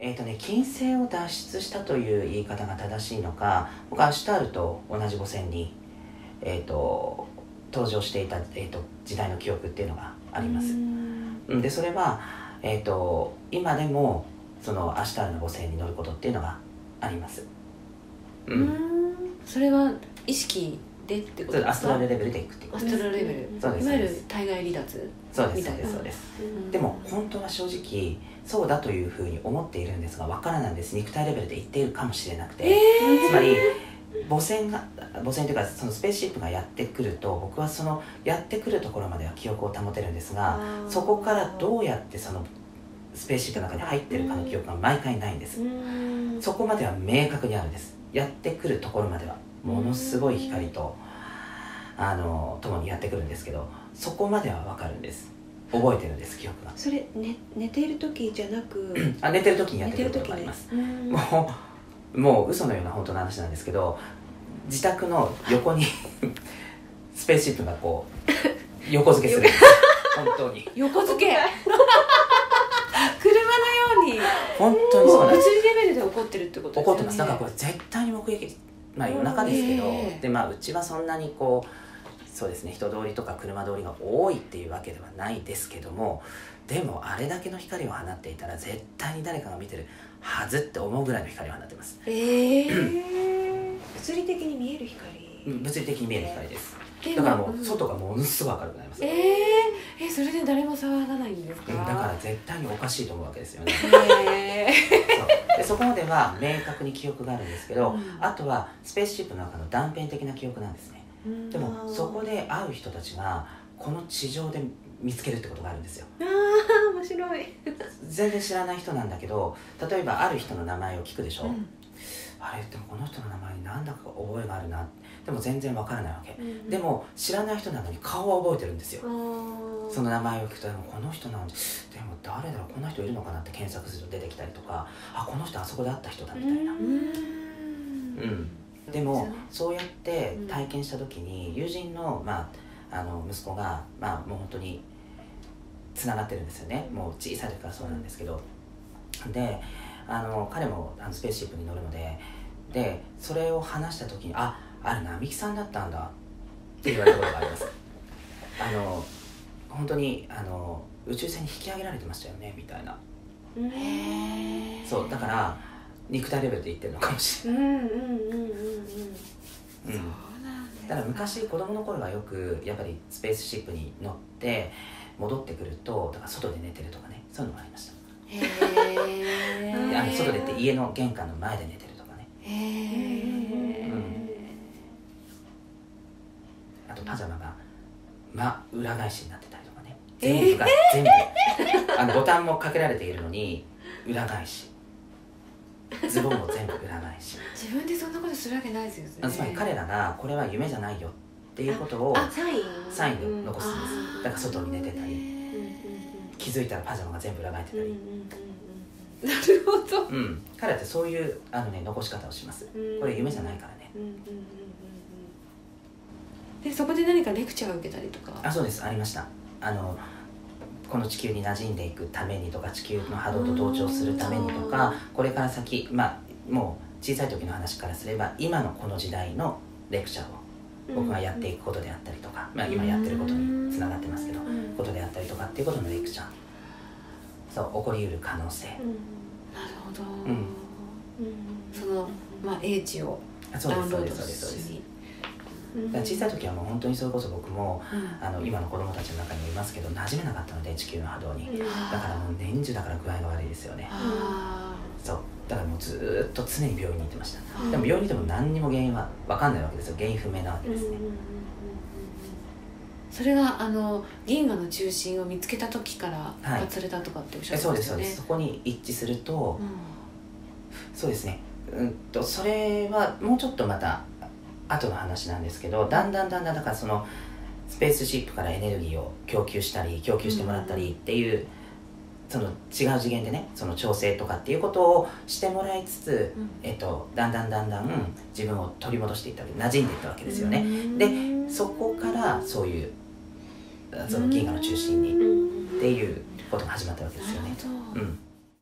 えーとね、金星を脱出したという言い方が正しいのか僕はアシュタールと同じ五線に、えーと、登場していた、えーと、時代の記憶っていうのがあります。うんでそれは、えー、と今でもそのアシュタールの五線に乗ることっていうのがあります。うん、それは意識でってことですか？アストラルレベルでいくってことアストラルレベル。そうです。いわゆる体外離脱そうですそうですそうです、でも本当は正直そうだというふうに思っているんですがわからないんです。肉体レベルで言っているかもしれなくて、えー、つまり母船が母船というかそのスペースシップがやってくると僕はそのやってくるところまでは記憶を保てるんですがそこからどうやってそのスペースシップの中に入ってるかの記憶が毎回ないんです。そこまでは明確にあるんです。やってくるところまでは。ものすごい光とあの共にやってくるんですけどそこまでは分かるんです。覚えてるんです記憶が。それ、ね、寝ている時じゃなく あ寝てる時にやってくることがあります、ね、もうもう嘘のような本当の話なんですけど自宅の横に スペースシップがこう 横付けする。本当に。横付け。車のように。本当にそうなんです。物理レベルで起こってるってことですよね。起こってます。だからこれ絶対に目撃まあ夜中ですけどでまあうちはそんなにこうそうですね。人通りとか車通りが多いっていうわけではないですけどもでもあれだけの光を放っていたら絶対に誰かが見てるはずって思うぐらいの光を放ってます。ええー、物理的に見える光。物理的に見える光です。だからもう外がものすごい明るくなります、えー、えそれで誰も騒がないんですか、だから絶対におかしいと思うわけですよね、えー、でそこまでは明確に記憶があるんですけど、うん、あとはスペースシップの中の断片的な記憶なんですね、でもそこで会う人たちがこの地上で見つけるってことがあるんですよ。ああ面白い。全然知らない人なんだけど例えばある人の名前を聞くでしょ、うん、あれでもこの人の名前に何だか覚えがあるな。でも全然わからないわけ、うん、でも知らない人なのに顔は覚えてるんですよ。その名前を聞くとこの人なんででも誰だろうこんな人いるのかなって検索すると出てきたりとかあこの人あそこで会った人だみたいな。うんでもそうやって体験した時に友人の,、まあ、あの息子が、まあ、もう本当につながってるんですよね。もう小さい時からそうなんですけど。であの彼もあのスペースシップに乗るのででそれを話した時に「ああれ並木さんだったんだ」って言われたことがあります。あの本当にあの宇宙船に引き上げられてましたよねみたいな。そうだから肉体レベルで言ってるのかもしれない。うんうんうだから昔子供の頃はよくやっぱりスペースシップに乗って戻ってくるとだから外で寝てるとかね。そういうのもありました。へえあの外でって家の玄関の前で寝てるとかね。へえ、うん、あとパジャマが真裏返しになってたりとかね。全部が全部。あのボタンもかけられているのに裏返しズボンも全部裏返し自分でそんなことするわけないですよね。つまり彼らがこれは夢じゃないよっていうことをサイン？サインで残すんです。だから外に寝てたり。気づいたらパジャマが全部裏返ってたり。なるほど、うん、彼らってそういうあの、ね、残し方をします。これ夢じゃないからね。でそこで何かレクチャーを受けたりとか？あそうです。ありました。あのこの地球に馴染んでいくためにとか地球の波動と同調するためにとかこれから先まあもう小さい時の話からすれば今のこの時代のレクチャーを僕がやっていくことであったりとか、まあ、今やってることにつながってますけど、ことであったりとかっていうことのレクチャー。そう起こりうる可能性、なるほど、うん、その、まあ、英知をダウンロードしに小さい時はもう本当にそれこそ僕も、うん、あの今の子供たちの中にもいますけど馴染めなかったので地球の波動に、だからもう年中だから具合が悪いですよね。そう。だからもうずっと常に病院に行ってました、でも病院にいても何にも原因は分かんないわけですよ。原因不明なわけですね、それがあの銀河の中心を見つけた時から発発れたとかっておっしゃってましたよね、はい、そうですそうです。そこに一致すると、うん、そうですね。うんとそれはもうちょっとまた後の話なんですけどだんだんだんだんだからそのスペースシップからエネルギーを供給したり供給してもらったりっていう、その違う次元でねその調整とかっていうことをしてもらいつつ、うん、えっと、だんだんだんだん自分を取り戻していったわけ馴染んでいったわけですよね。でそこからそういうその銀河の中心にっていうことが始まったわけですよね。うん